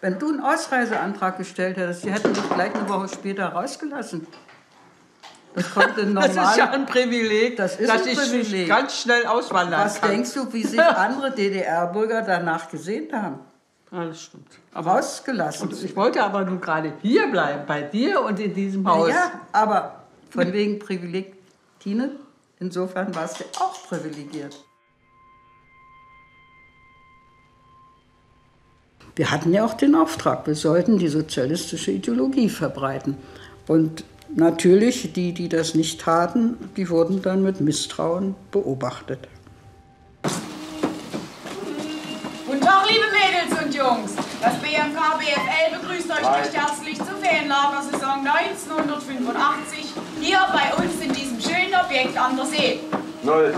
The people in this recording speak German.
Wenn du einen Ausreiseantrag gestellt hättest, die hätten dich gleich eine Woche später rausgelassen. Das konnte normal. Das ist ja ein Privileg, Das ist dass ein ich Privileg. ganz schnell auswandern Was kann. denkst du, wie sich andere DDR-Bürger danach gesehen haben? Ja, das stimmt. Aber Rausgelassen. ich wollte aber nun gerade hier bleiben, bei dir und in diesem Haus. Ja, aber von wegen Privileg, Tine, insofern warst du auch privilegiert. Wir hatten ja auch den Auftrag, wir sollten die sozialistische Ideologie verbreiten. Und natürlich, die, die das nicht taten, die wurden dann mit Misstrauen beobachtet. Guten Tag, liebe Mädels und Jungs. Das BMK BFL begrüßt euch recht herzlich zur Ferienlagersaison 1985 hier bei uns in diesem schönen Objekt an der See. Null.